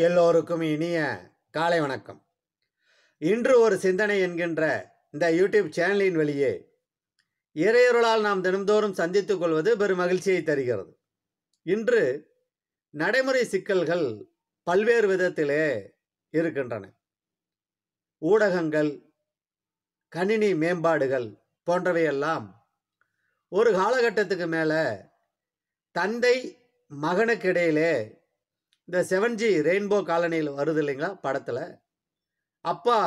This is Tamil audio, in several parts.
எல்லோருக்கும் இனிய காலை வணக்கம். இன்று ஒரு சிந்தனை என்கின்ற இந்த யூடியூப் சேனலின் வழியே இறையொருளால் நாம் தினந்தோறும் சந்தித்துக் கொள்வது பெரும் மகிழ்ச்சியை தருகிறது. இன்று நடைமுறை சிக்கல்கள் பல்வேறு விதத்திலே இருக்கின்றன. ஊடகங்கள் கணினி மேம்பாடுகள் போன்றவையெல்லாம் ஒரு காலகட்டத்துக்கு மேலே தந்தை மகனுக்கு இடையிலே இந்த செவன் ஜி ரெயின்போ காலனியில் வருது இல்லைங்களா படத்தில்? அப்பா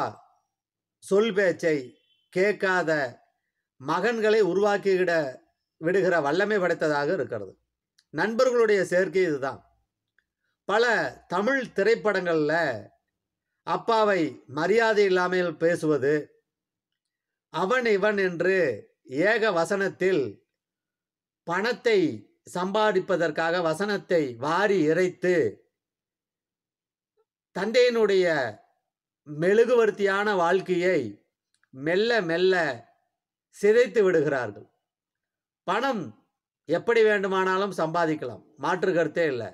சொல் பேச்சை கேட்காத மகன்களை உருவாக்கிவிட விடுகிற வல்லமை படைத்ததாக இருக்கிறது. நண்பர்களுடைய சேர்க்கை இதுதான். பல தமிழ் திரைப்படங்களில் அப்பாவை மரியாதை இல்லாமல் பேசுவது அவன் இவன் என்று ஏக வசனத்தில் பணத்தை சம்பாதிப்பதற்காக வசனத்தை வாரி இறைத்து தந்தையினுடைய மெழுகுவர்த்தியான வாழ்க்கையை மெல்ல மெல்ல சிதைத்து விடுகிறார்கள். பணம் எப்படி வேண்டுமானாலும் சம்பாதிக்கலாம் மாற்று கருத்தே இல்லை.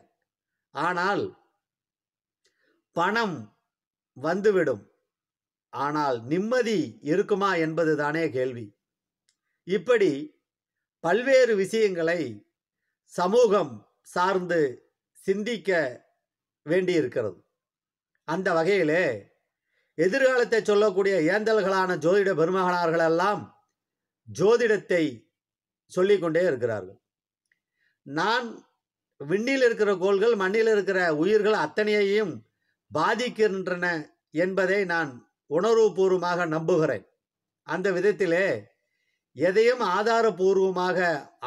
ஆனால் பணம் வந்துவிடும். ஆனால் நிம்மதி இருக்குமா என்பது தானே கேள்வி. இப்படி பல்வேறு விஷயங்களை சமூகம் சார்ந்து சிந்திக்க வேண்டியிருக்கிறது. அந்த வகையிலே எதிர்காலத்தை சொல்லக்கூடிய ஏந்தல்களான ஜோதிட பெருமகனார்களெல்லாம் ஜோதிடத்தை சொல்லிக்கொண்டே இருக்கிறார்கள். நான் விண்ணில் இருக்கிற கோள்கள் மண்ணில் இருக்கிற உயிர்கள் அத்தனையையும் பாதிக்கின்றன என்பதை நான் உணர்வுபூர்வமாக நம்புகிறேன். அந்த விதத்திலே எதையும் ஆதாரபூர்வமாக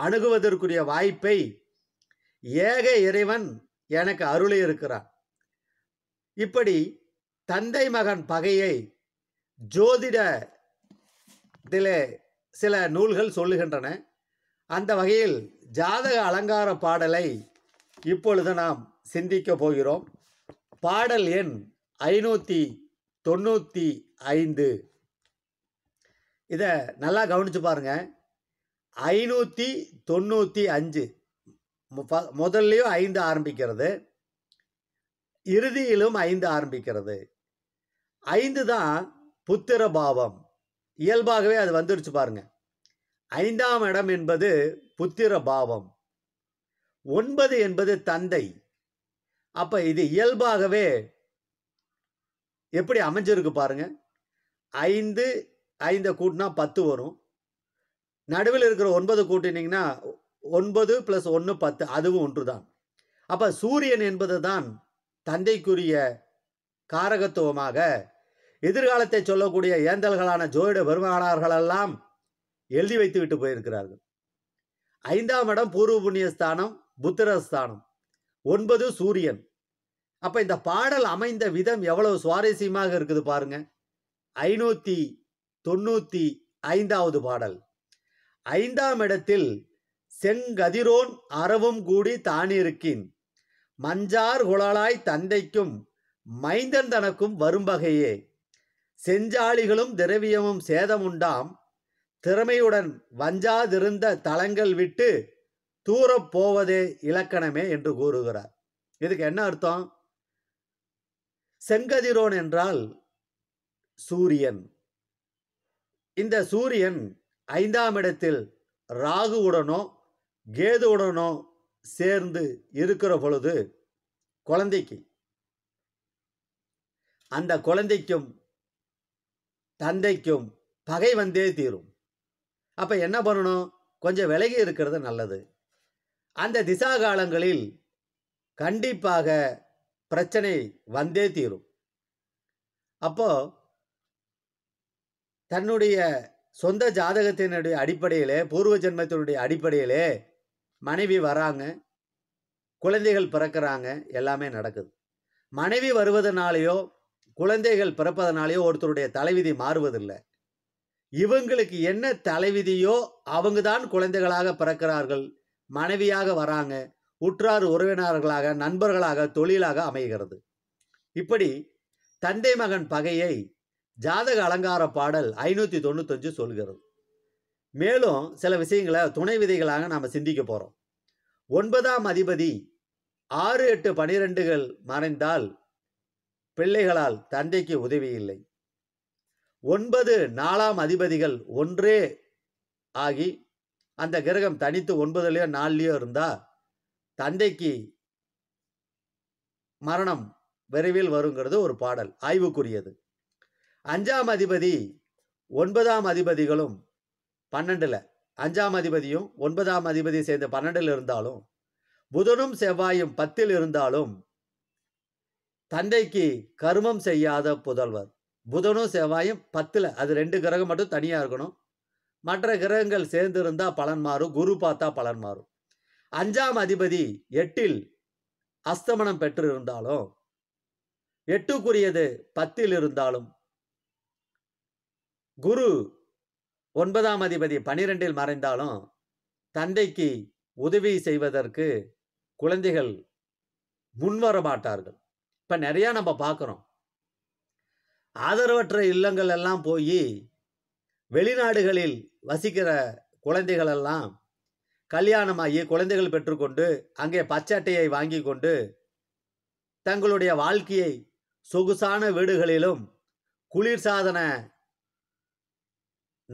அணுகுவதற்குரிய வாய்ப்பை ஏக இறைவன் எனக்கு அருளி இருக்கிறான் இப்படி தந்தை மகன் பகையை ஜோதிடத்திலே சில நூல்கள் சொல்லுகின்றன. அந்த வகையில் ஜாதக அலங்கார பாடலை இப்பொழுது நாம் சிந்திக்க போகிறோம். பாடல் எண் ஐநூற்றி தொண்ணூற்றி ஐந்து. இதை நல்லா கவனிச்சு பாருங்க. ஐநூற்றி தொண்ணூற்றி அஞ்சு. முதல்லையும் ஐந்து ஆரம்பிக்கிறது. இறுதியிலும் ஐந்து ஆரம்பிக்கிறது. ஐந்து தான் புத்திர பாவம். இயல்பாகவே அது வந்துடுச்சு பாருங்க. ஐந்தாம் இடம் என்பது புத்திர பாவம். ஒன்பது என்பது தந்தை. அப்ப இது இயல்பாகவே எப்படி அமைஞ்சிருக்கு பாருங்க. ஐந்து ஐந்தை கூட்டினா பத்து வரும். நடுவில் இருக்கிற ஒன்பது கூட்டினீங்கன்னா ஒன்பது ப்ளஸ் ஒன்று பத்து அதுவும் ஒன்று தான் அப்போ சூரியன் என்பது தான் தந்தைக்குரிய காரகத்துவமாக எதிர்காலத்தை சொல்லக்கூடிய ஏந்தல்களான ஜோதிட பெருமானார்களெல்லாம் எழுதி வைத்து விட்டு போயிருக்கிறார்கள். ஐந்தாம் இடம் பூர்வ புண்ணிய ஸ்தானம் புத்திரஸ்தானம். ஒன்பது சூரியன். அப்ப இந்த பாடல் அமைந்த விதம் எவ்வளவு சுவாரஸ்யமாக இருக்குது பாருங்க. ஐநூத்தி தொண்ணூத்தி ஐந்தாவது பாடல். ஐந்தாம் இடத்தில் செங்கதிரோன் அறவும் கூடி தானிருக்கின். மஞ்சார் குழலாய் தந்தைக்கும் மைந்தன் தனக்கும் வரும்பகையே செஞ்சாளிகளும் திரவியமும் சேதமுண்டாம். திறமையுடன் வஞ்சாதிருந்த தளங்கள் விட்டு தூரப் போவதே இலக்கணமே என்று கூறுகிறார். இதுக்கு என்ன அர்த்தம்? செங்கதிரோன் என்றால் சூரியன். இந்த சூரியன் ஐந்தாம் இடத்தில் ராகுவுடனோ கேதுவுடனோ சேர்ந்து இருக்கிற பொழுது குழந்தைக்கு அந்த குழந்தைக்கும் தந்தைக்கும் பகை வந்தே தீரும். அப்போ என்ன பண்ணணும்? கொஞ்சம் விலகி இருக்கிறது நல்லது. அந்த திசா காலங்களில் கண்டிப்பாக பிரச்சனை வந்தே தீரும். அப்போ தன்னுடைய சொந்த ஜாதகத்தினுடைய அடிப்படையிலே பூர்வ ஜென்மத்தினுடைய அடிப்படையிலே மனைவி வராங்க குழந்தைகள் பிறக்கிறாங்க எல்லாமே நடக்குது. மனைவி வருவதனாலேயோ குழந்தைகள் பிறப்பதனாலேயோ ஒருத்தருடைய தலைவிதி மாறுவதில்லை. இவங்களுக்கு என்ன தலைவிதியோ அவங்க தான் குழந்தைகளாக பிறக்கிறார்கள். மனைவியாக வராங்க உற்றார் உறவினர்களாக நண்பர்களாக தொழிலாக அமைகிறது. இப்படி தந்தை மகன் பகையை ஜாதக அலங்கார பாடல் ஐநூற்றி தொண்ணூத்தஞ்சு சொல்கிறது. மேலும் சில விஷயங்களை துணை விதைகளாக நாம் சிந்திக்க போகிறோம் ஒன்பதாம் அதிபதி ஆறு எட்டு பனிரெண்டுகள் மறைந்தால் பிள்ளைகளால் தந்தைக்கு உதவி இல்லை. ஒன்பது நாலாம் அதிபதிகள் ஒன்றே ஆகி அந்த கிரகம் தனித்து ஒன்பதுலேயோ நாலுலயோ இருந்தால் தந்தைக்கு மரணம் விரைவில் வருங்கிறது ஒரு பாடல் ஆய்வுக்குரியது. அஞ்சாம் அதிபதி ஒன்பதாம் அதிபதிகளும் பன்னெண்டில். அஞ்சாம் அதிபதியும் ஒன்பதாம் அதிபதி சேர்ந்து பன்னெண்டில் இருந்தாலும் புதனும் செவ்வாயும் பத்தில் இருந்தாலும் தந்தைக்கு கருமம் செய்யாத புதல்வர். புதனும் செவ்வாயும் பத்தில். அது ரெண்டு கிரகம் மட்டும் தனியாக இருக்கணும். மற்ற கிரகங்கள் சேர்ந்து இருந்தால் பலன் மாறும். குரு பார்த்தா பலன் மாறும். அஞ்சாம் அதிபதி எட்டில் அஸ்தமனம் பெற்று இருந்தாலும் எட்டுக்குரியது பத்தில் இருந்தாலும் குரு ஒன்பதாம் அதிபதி பனிரெண்டில் மறைந்தாலும் தந்தைக்கு உதவி செய்வதற்கு குழந்தைகள் முன்வர மாட்டார்கள் இப்போ நிறையா நம்ம பார்க்குறோம். ஆதரவற்ற இல்லங்கள் எல்லாம் போய் வெளிநாடுகளில் வசிக்கிற குழந்தைகள் எல்லாம் கல்யாணமாகி குழந்தைகள் பெற்றுக்கொண்டு அங்கே பச்சட்டையை வாங்கி கொண்டு தங்களுடைய வாழ்க்கையை சொகுசான வீடுகளிலும் குளிர்சாதன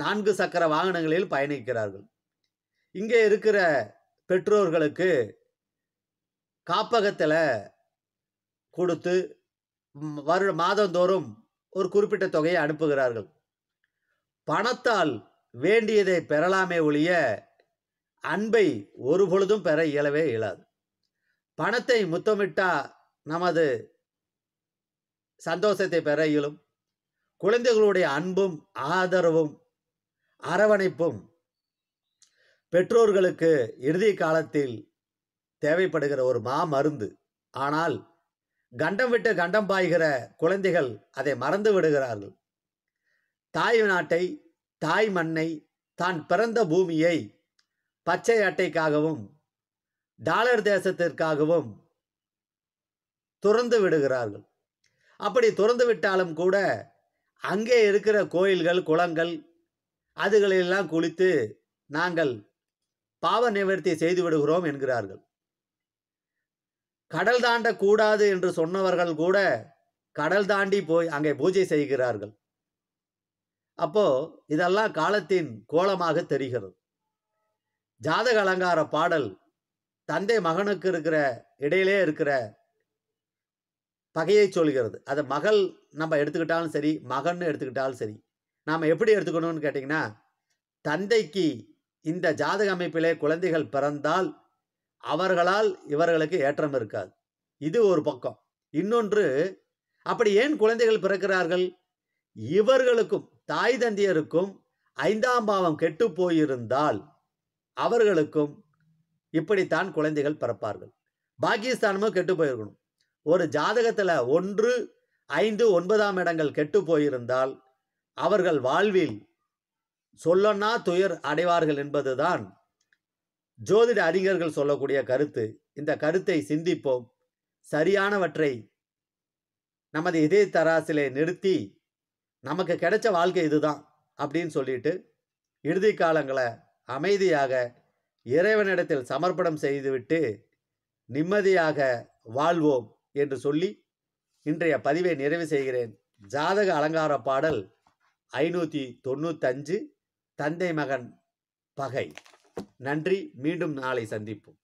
நான்கு சக்கர வாகனங்களில் பயணிக்கிறார்கள். இங்கே இருக்கிற பெற்றோர்களுக்கு காப்பகத்தில் கொடுத்து வருட மாதந்தோறும் ஒரு குறிப்பிட்ட தொகையை அனுப்புகிறார்கள். பணத்தால் வேண்டியதை பெறலாமே ஒழிய அன்பை ஒரு பொழுதும் பெற இயலவே இயலாது. பணத்தை முத்தமிட்டா நமது சந்தோஷத்தை பெற இயலும். குழந்தைகளுடைய அன்பும் ஆதரவும் அரவணைப்பும் பெற்றோர்களுக்கு இறுதி காலத்தில் தேவைப்படுகிற ஒரு மா மருந்து. ஆனால் கண்டம் விட்டு கண்டம் பாய்கிற குழந்தைகள் அதை மறந்து விடுகிறார்கள். தாய் நாட்டை தாய் மண்ணை தான் பிறந்த பூமியை பச்சை அட்டைக்காகவும் டாலர் தேசத்திற்காகவும் துறந்து விடுகிறார்கள். அப்படி துறந்து விட்டாலும் கூட அங்கே இருக்கிற கோயில்கள் குளங்கள் அதுகளெல்லாம் குளித்து நாங்கள் பாவ நிவர்த்தி செய்து விடுகிறோம் என்கிறார்கள். கடல் தாண்ட கூடாது என்று சொன்னவர்கள் கூட கடல் தாண்டி போய் அங்கே பூஜை செய்கிறார்கள். அப்போ இதெல்லாம் காலத்தின் கோலமாக தெரிகிறது. ஜாதக அலங்கார பாடல் தந்தை மகனுக்கு இருக்கிற இடையிலே இருக்கிற பகையை சொல்கிறது. அதை மகள் நம்ம எடுத்துக்கிட்டாலும் சரி மகன்னு எடுத்துக்கிட்டாலும் சரி. நாம் எப்படி எடுத்துக்கணும்னு கேட்டிங்கன்னா தந்தைக்கு இந்த ஜாதக அமைப்பிலே குழந்தைகள் பிறந்தால் அவர்களால் இவர்களுக்கு ஏற்றம் இருக்காது. இது ஒரு பக்கம். இன்னொன்று அப்படி ஏன் குழந்தைகள் பிறக்கிறார்கள்? இவர்களுக்கும் தாய் தந்தையருக்கும் ஐந்தாம் பாவம் கெட்டு போயிருந்தால் அவர்களுக்கும் இப்படித்தான் குழந்தைகள் பிறப்பார்கள். பாகிஸ்தானமும் கெட்டு போயிருக்கணும். ஒரு ஜாதகத்தில் ஒன்று ஐந்து ஒன்பதாம் இடங்கள் கெட்டு போயிருந்தால் அவர்கள் வாழ்வில் சொல்லனா துயர் அடைவார்கள் என்பதுதான் ஜோதிட அறிஞர்கள் சொல்லக்கூடிய கருத்து. இந்த கருத்தை சிந்திப்போம். சரியானவற்றை நமது இதய தராசிலே நிறுத்தி நமக்கு கிடைச்ச வாழ்க்கை இதுதான் அப்படின்னு சொல்லிட்டு இறுதி காலங்களை அமைதியாக இறைவனிடத்தில் சமர்ப்பணம் செய்துவிட்டு நிம்மதியாக வாழ்வோம் என்று சொல்லி இன்றைய பதிவை நிறைவு செய்கிறேன். ஜாதக அலங்கார பாடல் ஐநூற்றி தொண்ணூத்தஞ்சு தந்தை மகன் பகை. நன்றி. மீண்டும் நாளை சந்திப்போம்.